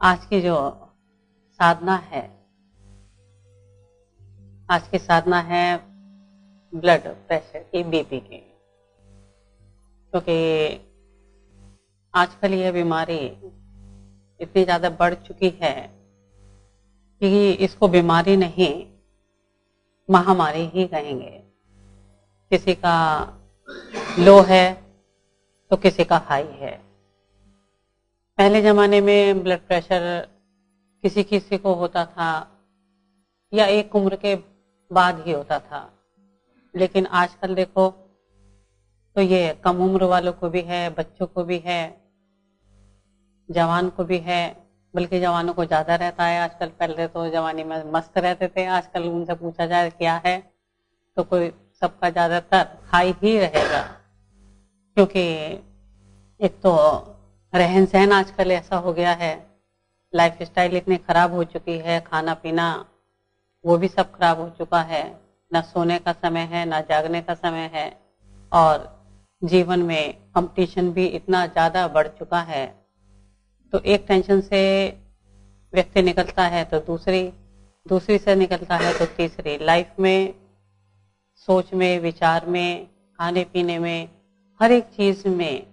आज की जो साधना है, आज की साधना है ब्लड प्रेशर की बीपी की। क्योंकि आजकल यह बीमारी इतनी ज़्यादा बढ़ चुकी है कि इसको बीमारी नहीं, महामारी ही कहेंगे। किसी का लो है तो किसी का हाई है। पहले जमाने में ब्लड प्रेशर किसी किसी को होता था, या एक उम्र के बाद ही होता था। लेकिन आजकल देखो तो ये कम उम्र वालों को भी है, बच्चों को भी है, जवान को भी है, बल्कि जवानों को ज़्यादा रहता है आजकल। पहले तो जवानी में मस्त रहते थे, आजकल उनसे पूछा जाए क्या है तो कोई सबका ज़्यादातर हाई ही रहेगा। क्योंकि एक तो रहन सहन आजकल ऐसा हो गया है। लाइफ स्टाइल इतनी खराब हो चुकी है खाना पीना वो भी सब खराब हो चुका है। न सोने का समय है, न जागने का समय है। और जीवन में कंपटीशन भी इतना ज़्यादा बढ़ चुका है। तो एक टेंशन से व्यक्ति निकलता है तो दूसरी दूसरी से निकलता है तो तीसरी। लाइफ में, सोच में, विचार में खाने पीने में, हर एक चीज़ में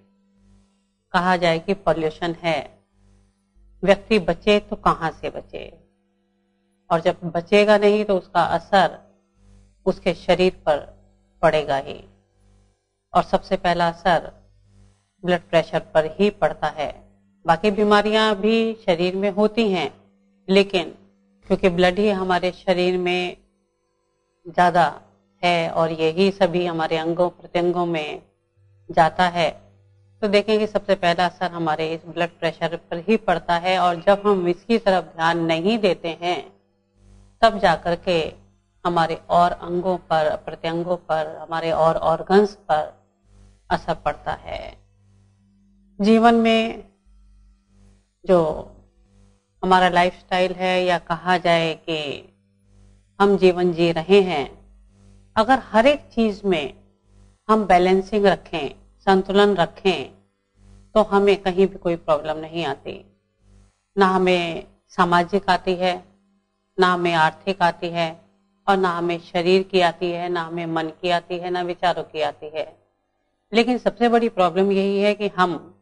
कहा जाए कि पॉल्यूशन है। व्यक्ति बचे तो कहाँ से बचे? और जब बचेगा नहीं तो उसका असर उसके शरीर पर पड़ेगा ही। और सबसे पहला असर ब्लड प्रेशर पर ही पड़ता है। बाकी बीमारियाँ भी शरीर में होती हैं, लेकिन क्योंकि ब्लड ही हमारे शरीर में ज़्यादा है और यही सभी हमारे अंगों, प्रत्यंगों में जाता है तो देखेंगे सबसे पहला असर हमारे इस ब्लड प्रेशर पर ही पड़ता है और जब हम इसकी तरफ़ ध्यान नहीं देते हैं, तब जाकर के हमारे और अंगों पर, प्रत्यंगों पर, हमारे और ऑर्गन्स पर असर पड़ता है। जीवन में जो हमारा लाइफस्टाइल है या कहा जाए कि हम जीवन जी रहे हैं, अगर हर एक चीज़ में हम बैलेंसिंग रखें संतुलन रखें तो हमें कहीं भी कोई प्रॉब्लम नहीं आती। ना हमें सामाजिक आती है, ना हमें आर्थिक आती है, और ना हमें शरीर की आती है, ना हमें मन की आती है, ना विचारों की आती है। लेकिन सबसे बड़ी प्रॉब्लम यही है कि हम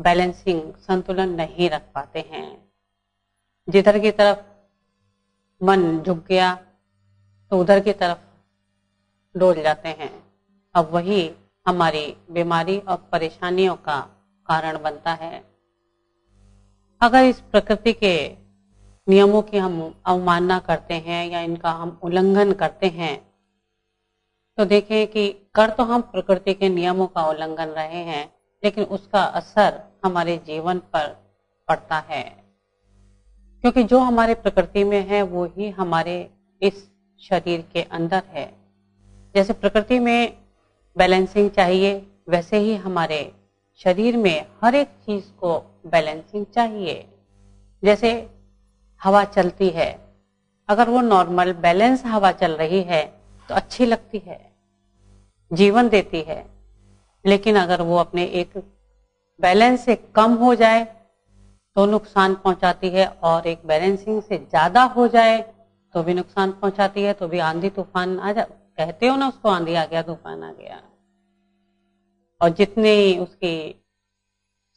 बैलेंसिंग संतुलन नहीं रख पाते हैं। जिधर की तरफ़ मन झुक गया तो उधर की तरफ़ डोल जाते हैं। अब वही हमारी बीमारी और परेशानियों का कारण बनता है। अगर इस प्रकृति के नियमों की हम अवमानना करते हैं या इनका हम उल्लंघन करते हैं तो देखें कि कर तो हम प्रकृति के नियमों का उल्लंघन रहे हैं, लेकिन उसका असर हमारे जीवन पर पड़ता है। क्योंकि जो हमारे प्रकृति में है, वो ही हमारे इस शरीर के अंदर है। जैसे प्रकृति में बैलेंसिंग चाहिए। वैसे ही हमारे शरीर में हर एक चीज़ को बैलेंसिंग चाहिए। जैसे हवा चलती है, अगर वो नॉर्मल बैलेंस हवा चल रही है तो अच्छी लगती है, जीवन देती है। लेकिन अगर वो अपने एक बैलेंस से कम हो जाए तो नुकसान पहुंचाती है और एक बैलेंसिंग से ज़्यादा हो जाए तो भी नुकसान पहुंचाती है तो भी आंधी तूफ़ान आ जा कहते हो ना, उसको आंधी आ गया, तूफ़ान आ गया। और जितनी उसकी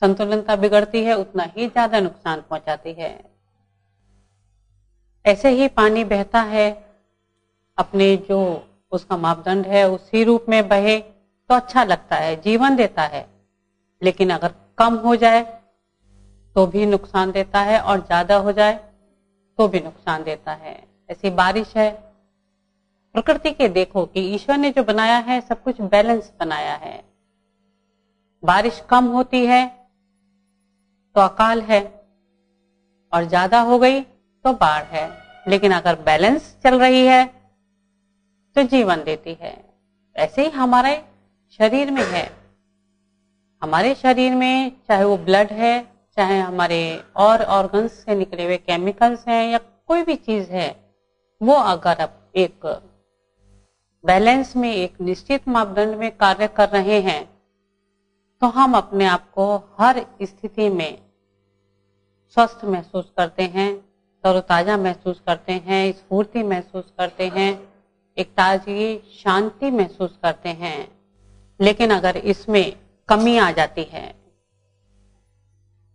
संतुलनता बिगड़ती है, उतना ही ज़्यादा नुकसान पहुंचाती है। ऐसे ही पानी बहता है, अपने जो उसका मापदंड है, उसी रूप में बहे तो अच्छा लगता है, जीवन देता है। लेकिन अगर कम हो जाए तो भी नुकसान देता है, और ज़्यादा हो जाए तो भी नुकसान देता है। ऐसी बारिश है प्रकृति के देखो कि ईश्वर ने जो बनाया है, सब कुछ बैलेंस बनाया है। बारिश कम होती है तो अकाल है, और ज़्यादा हो गई तो बाढ़ है। लेकिन अगर बैलेंस चल रही है तो जीवन देती है। ऐसे ही हमारे शरीर में है। हमारे शरीर में चाहे वो ब्लड है, चाहे हमारे और ऑर्गन्स से निकले हुए केमिकल्स हैं, या कोई भी चीज़ है, वो अगर अब एक बैलेंस में एक निश्चित मापदंड में कार्य कर रहे हैं तो हम अपने आप को हर स्थिति में स्वस्थ महसूस करते हैं, तरोताजा महसूस करते हैं, स्फूर्ति महसूस करते हैं, एक ताजगी शांति महसूस करते हैं। लेकिन अगर इसमें कमी आ जाती है,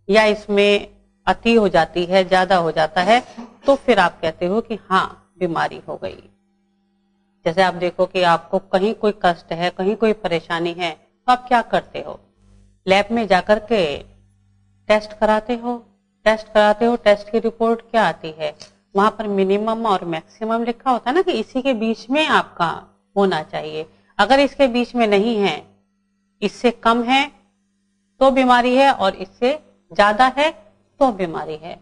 या इसमें अति हो जाती है, ज़्यादा हो जाता है तो फिर आप कहते हो कि हाँ बीमारी हो गई। जैसे आप देखो कि आपको कहीं कोई कष्ट है, कहीं कोई परेशानी है तो आप क्या करते हो? लैब में जाकर के टेस्ट कराते हो? टेस्ट कराते हो टेस्ट की रिपोर्ट क्या आती है? वहाँ पर मिनिमम और मैक्सिमम लिखा होता है ना कि इसी के बीच में आपका होना चाहिए। अगर इसके बीच में नहीं है, इससे कम है तो बीमारी है और इससे ज़्यादा है तो बीमारी है।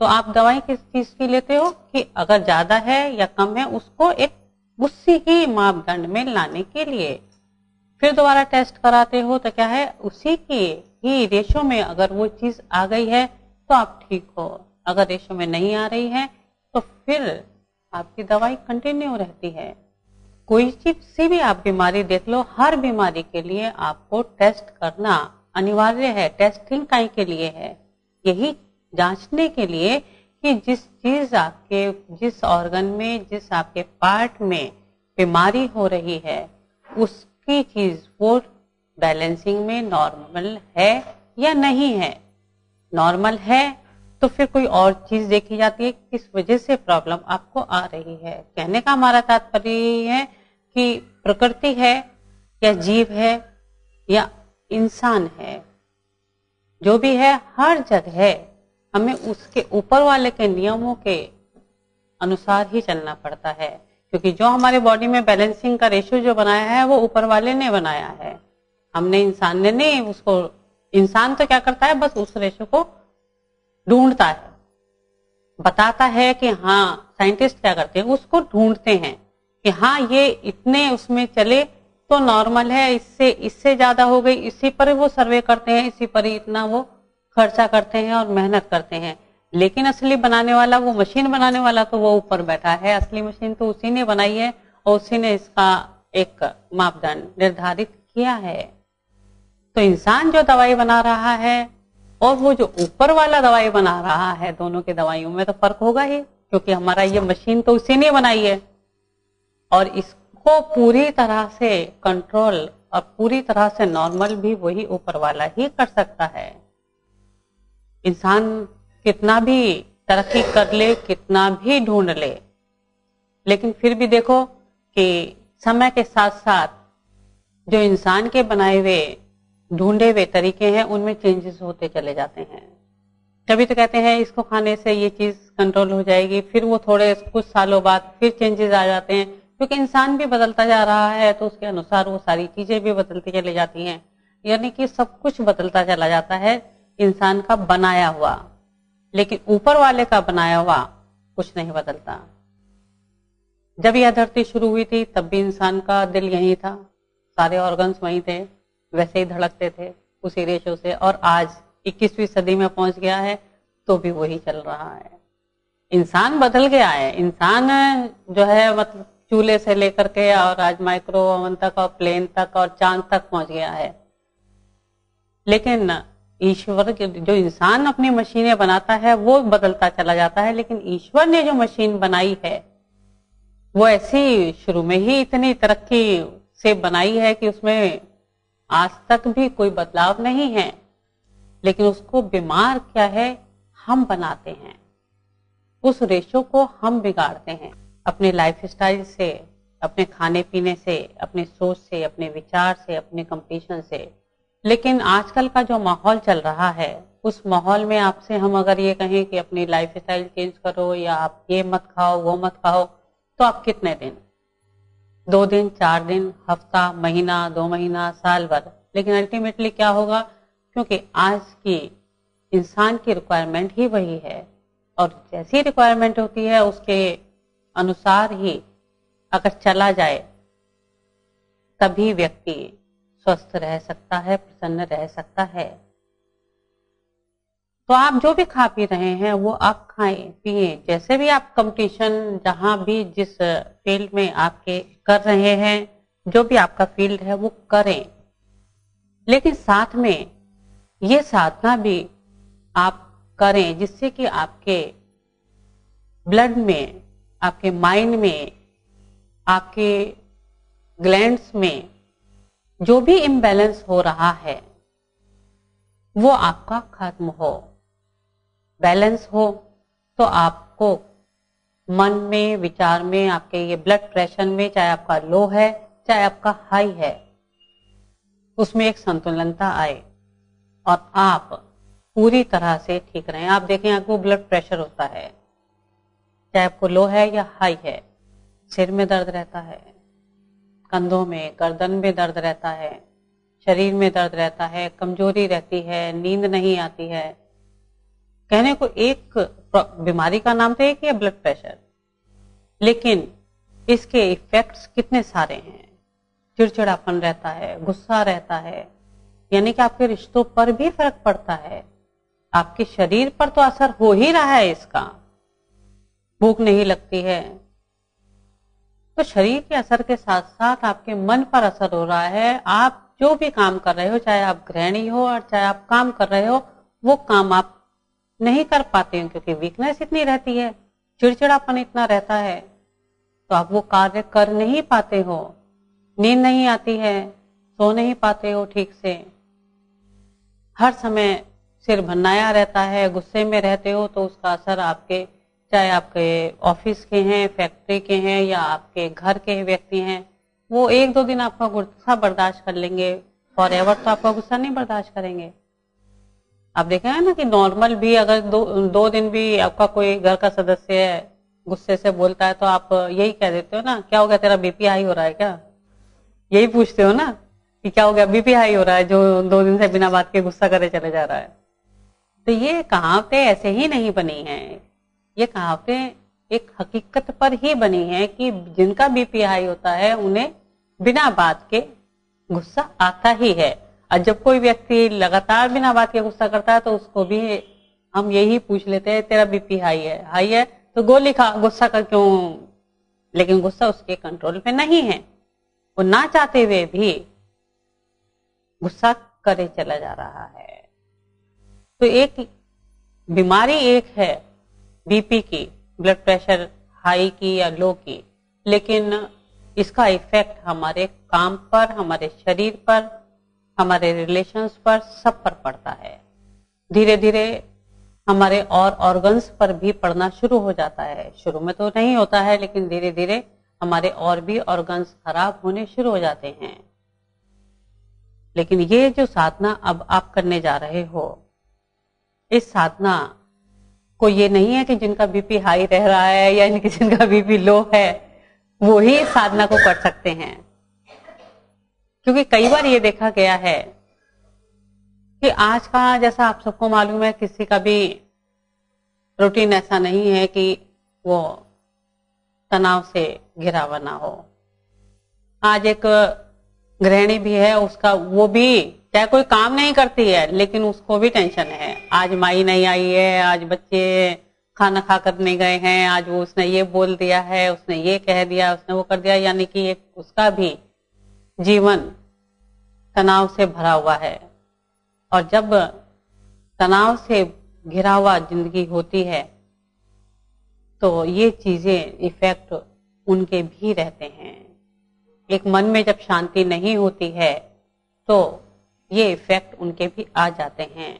तो आप दवाई किस चीज़ की लेते हो कि अगर ज़्यादा है या कम है, उसको एक उसी ही मापदंड में लाने के लिए। फिर दोबारा टेस्ट कराते हो तो क्या है? उसी की ही रेशो में अगर वो चीज़ आ गई है तो आप ठीक हो। अगर रेशो में नहीं आ रही है तो फिर आपकी दवाई कंटिन्यू रहती है। कोई चीज़ से भी आप बीमारी देख लो, हर बीमारी के लिए आपको टेस्ट करना अनिवार्य है। टेस्टिंग कहीं के लिए है। यही जांचने के लिए कि जिस चीज़ आपके, जिस ऑर्गन में, जिस आपके पार्ट में बीमारी हो रही है, उसकी चीज़ वो बैलेंसिंग में नॉर्मल है या नहीं है? नॉर्मल है तो फिर कोई और चीज़ देखी जाती है, किस वजह से प्रॉब्लम आपको आ रही है? कहने का हमारा तात्पर्य है कि प्रकृति है या जीव है या इंसान है, जो भी है, हर जगह हमें उसके ऊपर वाले के नियमों के अनुसार ही चलना पड़ता है। क्योंकि जो हमारे बॉडी में बैलेंसिंग का रेशियो जो बनाया है, वो ऊपर वाले ने बनाया है। हमने इंसान ने नहीं, उसको, इंसान तो क्या करता है, बस उस रेशियो को ढूंढता है। बताता है कि हाँ साइंटिस्ट क्या करते हैं, उसको ढूंढते हैं कि हाँ ये इतने उसमें चले तो नॉर्मल है, इससे इससे ज़्यादा हो गई, इसी पर वो सर्वे करते हैं, इसी पर ही इतना वो खर्चा करते हैं और मेहनत करते हैं। लेकिन असली बनाने वाला, वो मशीन बनाने वाला तो वो ऊपर बैठा है। असली मशीन तो उसी ने बनाई है और उसी ने इसका एक मापदंड निर्धारित किया है। तो इंसान जो दवाई बना रहा है और वो जो ऊपर वाला दवाई बना रहा है, दोनों की दवाइयों में तो फ़र्क होगा ही, क्योंकि हमारा ये मशीन तो उसी ने बनाई है। और इसको पूरी तरह से कंट्रोल और पूरी तरह से नॉर्मल भी वही ऊपर वाला ही कर सकता है। इंसान कितना भी तरक्की कर ले, कितना भी ढूंढ ले। लेकिन फिर भी देखो कि समय के साथ साथ जो इंसान के बनाए हुए, ढूंढे हुए तरीके हैं, उनमें चेंजेस होते चले जाते हैं। कभी तो कहते हैं, इसको खाने से ये चीज़ कंट्रोल हो जाएगी, फिर वो थोड़े कुछ सालों बाद फिर चेंजेस आ जाते हैं। क्योंकि इंसान भी बदलता जा रहा है तो उसके अनुसार वो सारी चीज़ें भी बदलती चली जाती हैं। यानी कि सब कुछ बदलता चला जाता है। इंसान का बनाया हुआ, लेकिन ऊपर वाले का बनाया हुआ कुछ नहीं बदलता। जब यह धरती शुरू हुई थी, तब भी इंसान का दिल यही था। सारे ऑर्गन्स वहीं थे, वैसे ही धड़कते थे उसी रेशो से, और आज 21वीं सदी में पहुँच गया है तो भी वही चल रहा है। इंसान बदल गया है। इंसान जो है मतलब चूल्हे से लेकर के और आज माइक्रो ओवन तक और प्लेन तक और चाँद तक पहुँच गया है। लेकिन ईश्वर के जो इंसान अपनी मशीनें बनाता है, वो बदलता चला जाता है, लेकिन ईश्वर ने जो मशीन बनाई है, वो ऐसी शुरू में ही इतनी तरक्की से बनाई है कि उसमें आज तक भी कोई बदलाव नहीं है। लेकिन उसको बीमार क्या है? हम बनाते हैं। उस रेशो को हम बिगाड़ते हैं। अपने लाइफ स्टाइल से, अपने खाने पीने से, अपने सोच से, अपने विचार से, अपने कंपटीशन से। लेकिन आजकल का जो माहौल चल रहा है, उस माहौल में आपसे हम अगर ये कहें कि अपनी लाइफ स्टाइल चेंज करो या आप ये मत खाओ, वो मत खाओ तो आप कितने दिन? दो दिन, चार दिन, हफ़्ता, महीना, दो महीना, साल भर। लेकिन अल्टीमेटली क्या होगा? क्योंकि आज की इंसान की रिक्वायरमेंट ही वही है। और जैसी रिक्वायरमेंट होती है, उसके अनुसार ही अगर चला जाए, तभी व्यक्ति स्वस्थ रह सकता है, प्रसन्न रह सकता है। तो आप जो भी खा पी रहे हैं, वो आप खाएँ, पिए। जैसे भी आप कंपटीशन जहाँ भी जिस फ़ील्ड में आपके कर रहे हैं, जो भी आपका फ़ील्ड है, वो करें। लेकिन साथ में ये साधना भी आप करें, जिससे कि आपके ब्लड में, आपके माइंड में, आपके ग्लैंड्स में जो भी इम्बैलेंस हो रहा है, वो आपका खत्म हो। बैलेंस हो तो आपको मन में, विचार में, आपके ये ब्लड प्रेशर में, चाहे आपका लो है, चाहे आपका हाई है, उसमें एक संतुलनता आए और आप पूरी तरह से ठीक रहें। आप देखें, आपको ब्लड प्रेशर होता है, चाहे आपको लो है या हाई है, सिर में दर्द रहता है कंधों में गर्दन में दर्द रहता है, शरीर में दर्द रहता है, कमज़ोरी रहती है, नींद नहीं आती है। कहने को एक बीमारी का नाम तो एक है ब्लड प्रेशर लेकिन इसके इफेक्ट्स कितने सारे हैं? चिड़चिड़ापन रहता है, गुस्सा रहता है, यानी कि आपके रिश्तों पर भी फ़र्क पड़ता है। आपके शरीर पर तो असर हो ही रहा है इसका। भूख नहीं लगती है तो शरीर के असर के साथ साथ आपके मन पर असर हो रहा है। आप जो भी काम कर रहे हो, चाहे आप गृहिणी हो और चाहे आप काम कर रहे हो, वो काम आप नहीं कर पाते हो क्योंकि वीकनेस इतनी रहती है। चिड़चिड़ापन इतना रहता है। तो आप वो कार्य कर नहीं पाते हो। नींद नहीं आती है। सो नहीं पाते हो ठीक से। हर समय सिर भन्नाया रहता है, गुस्से में रहते हो तो उसका असर आपके चाहे आपके ऑफ़िस के हैं, फैक्ट्री के हैं या आपके घर के व्यक्ति हैं, वो एक दो दिन आपका गुस्सा बर्दाश्त कर लेंगे। फॉर एवर तो आपका गुस्सा नहीं बर्दाश्त करेंगे। आप देखे हैं ना कि नॉर्मल भी अगर दो दो दिन भी आपका कोई घर का सदस्य है, गुस्से से बोलता है तो आप यही कह देते हो ना, क्या हो गया तेरा बीपी हाई हो रहा है क्या? यही पूछते हो ना कि क्या हो गया बीपी हाई हो रहा है जो दो दिन से बिना बात के गुस्सा करे चले जा रहा है। तो ये कहावतें ऐसे ही नहीं बनी हैं। ये कहावतें एक हकीकत पर ही बनी है कि जिनका बीपी हाई होता है, उन्हें बिना बात के गुस्सा आता ही है। और जब कोई व्यक्ति लगातार बिना बात के गुस्सा करता है तो उसको भी हम यही पूछ लेते हैं, तेरा बीपी हाई है। हाई है तो गोली खा, गुस्सा कर क्यों? लेकिन गुस्सा उसके कंट्रोल में नहीं है। वो ना चाहते हुए भी गुस्सा करे चला जा रहा है। तो एक बीमारी एक है बीपी की ब्लड प्रेशर हाई की या लो की। लेकिन इसका इफ़ेक्ट हमारे काम पर, हमारे शरीर पर, हमारे रिलेशंस पर सब पर पड़ता है। धीरे धीरे हमारे और ऑर्गन्स पर भी पड़ना शुरू हो जाता है। शुरू में तो नहीं होता है, लेकिन धीरे धीरे हमारे और भी ऑर्गन्स खराब होने शुरू हो जाते हैं। लेकिन ये जो साधना अब आप करने जा रहे हो, इस साधना को ये नहीं है कि जिनका बीपी हाई रह रहा है या जिनका बीपी लो है, वो ही साधना को कर सकते हैं। क्योंकि कई बार ये देखा गया है कि आज का जैसा आप सबको मालूम है, किसी का भी रूटीन ऐसा नहीं है कि वो तनाव से घिरा हुआ ना हो। आज एक गृहिणी भी है, उसका वो भी चाहे कोई काम नहीं करती है, लेकिन उसको भी टेंशन है। आज माई नहीं आई है, आज बच्चे खाना खा कर नहीं गए हैं, आज वो उसने ये बोल दिया है, उसने ये कह दिया, उसने वो कर दिया, यानी कि एक उसका भी जीवन तनाव से भरा हुआ है। और जब तनाव से घिरा हुआ ज़िंदगी होती है तो ये चीज़ें इफ़ेक्ट उनके भी रहते हैं। एक मन में जब शांति नहीं होती है तो ये इफ़ेक्ट उनके भी आ जाते हैं।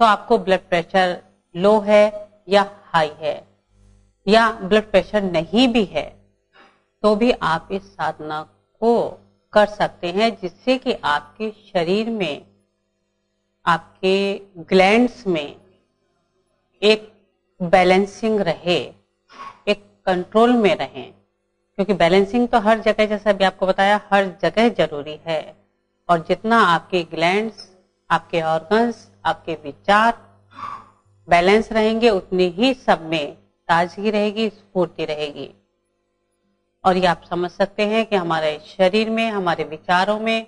तो आपको ब्लड प्रेशर लो है या हाई है, या ब्लड प्रेशर नहीं भी है तो भी आप इस साधना को कर सकते हैं, जिससे कि आपके शरीर में, आपके ग्लैंड्स में एक बैलेंसिंग रहे, एक कंट्रोल में रहे। क्योंकि बैलेंसिंग तो हर जगह, जैसा भी आपको बताया, हर जगह ज़रूरी है। और जितना आपके ग्लैंड्स आपके ऑर्गन्स आपके विचार बैलेंस रहेंगे, उतनी ही सब में ताजगी रहेगी, स्फूर्ति रहेगी। और ये आप समझ सकते हैं कि हमारे शरीर में, हमारे विचारों में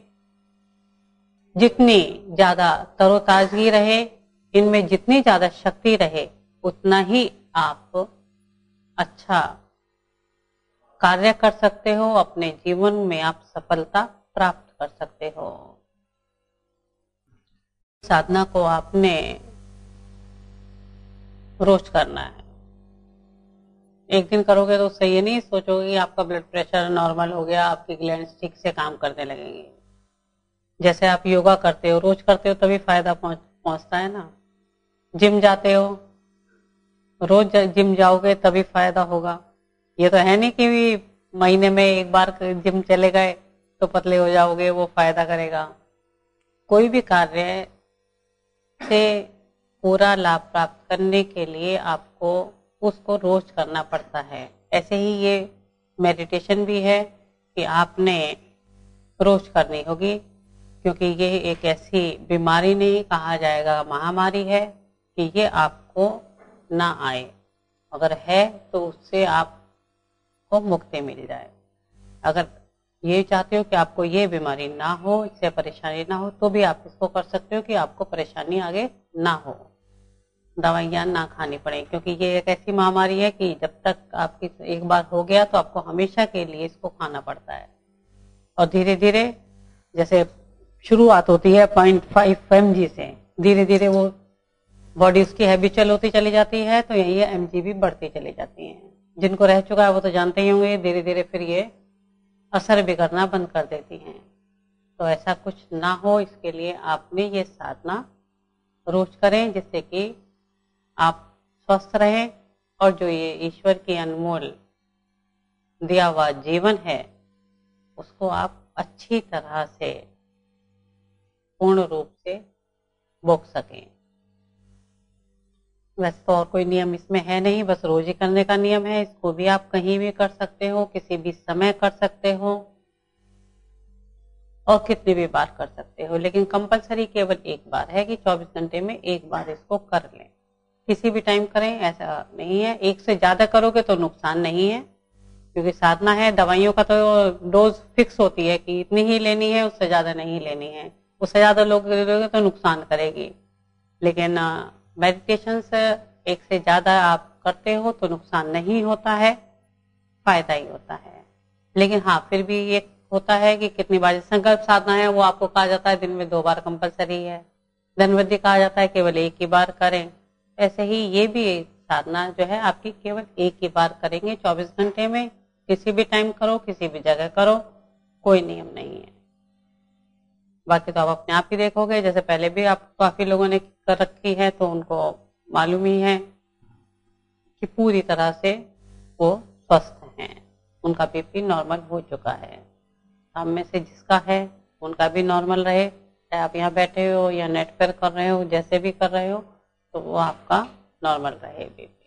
जितनी ज़्यादा तरोताजगी रहे, इनमें जितनी ज़्यादा शक्ति रहे, उतना ही आप अच्छा कार्य कर सकते हो, अपने जीवन में आप सफलता प्राप्त कर सकते हो। साधना को आपने रोज करना है। एक दिन करोगे तो उससे ये नहीं सोचोगे आपका ब्लड प्रेशर नॉर्मल हो गया, आपकी ग्लैंड ठीक से काम करने लगेंगे। जैसे आप योगा करते हो, रोज करते हो तभी फ़ायदा पहुँच, पहुँचता है ना। जिम जाते हो, रोज जिम जाओगे तभी फ़ायदा होगा। ये तो है नहीं कि महीने में एक बार जिम चले गए तो पतले हो जाओगे, वो फ़ायदा करेगा। कोई भी कार्य से पूरा लाभ प्राप्त करने के लिए आपको उसको रोज करना पड़ता है। ऐसे ही ये मेडिटेशन भी है कि आपने रोज करनी होगी, क्योंकि ये एक ऐसी बीमारी नहीं कहा जाएगा, महामारी है कि ये आपको ना आए। अगर है तो उससे आपको मुक्ति मिल जाए। अगर ये चाहते हो कि आपको ये बीमारी ना हो, इससे परेशानी ना हो तो भी आप इसको कर सकते हो कि आपको परेशानी आगे ना हो। दवाइयाँ ना खानी पड़े, क्योंकि ये एक ऐसी महामारी है कि जब तक आपकी एक बार हो गया तो आपको हमेशा के लिए इसको खाना पड़ता है। और धीरे धीरे जैसे शुरुआत होती है पॉइंट फाइव एम से धीरे धीरे वो बॉडी उसकी हैबिचुअल होती चली जाती है तो यही एमजी भी बढ़ती चली जाती है। जिनको रह चुका है वो तो जानते ही होंगे धीरे धीरे फिर ये असर बिगड़ना बंद कर देती हैं। तो ऐसा कुछ ना हो, इसके लिए आपने ये साधना रोज करें, जिससे कि आप स्वस्थ रहें और जो ये ईश्वर की अनमोल दिया हुआ जीवन है, उसको आप अच्छी तरह से पूर्ण रूप से भोग सकें। वैसे तो और कोई नियम इसमें है नहीं, बस रोज ही करने का नियम है। इसको भी आप कहीं भी कर सकते हो, किसी भी समय कर सकते हो और कितनी भी बार कर सकते हो। लेकिन कंपलसरी केवल एक बार है कि 24 घंटे में एक बार इसको कर लें। किसी भी टाइम करें, ऐसा नहीं है। एक से ज़्यादा करोगे तो नुकसान नहीं है, क्योंकि साधना है। दवाइयों का तो डोज फिक्स होती है कि इतनी ही लेनी है, उससे ज़्यादा नहीं लेनी है। उससे ज़्यादा लोग तो नुकसान करेगी। लेकिन मेडिटेशन से एक से ज़्यादा आप करते हो तो नुकसान नहीं होता है, फ़ायदा ही होता है। लेकिन हाँ फिर भी ये होता है कि कितनी बार संकल्प साधना है, वो आपको कहा जाता है, दिन में दो बार कंपलसरी है। धनवृद्धि कहा जाता है, केवल एक ही बार करें। ऐसे ही ये भी साधना जो है, आपकी केवल एक ही बार करेंगे 24 घंटे में। किसी भी टाइम करो, किसी भी जगह करो, कोई नियम नहीं है। बाकी तो आप अपने आप ही देखोगे। जैसे पहले भी आप काफ़ी लोगों ने कर रखी है तो उनको मालूम ही है कि पूरी तरह से वो स्वस्थ हैं। उनका बीपी नॉर्मल हो चुका है। हम में से जिसका है, उनका भी नॉर्मल रहे। चाहे आप यहाँ बैठे हो या नेट पर कर रहे हो, जैसे भी कर रहे हो तो वो आपका नॉर्मल रहे बीपी।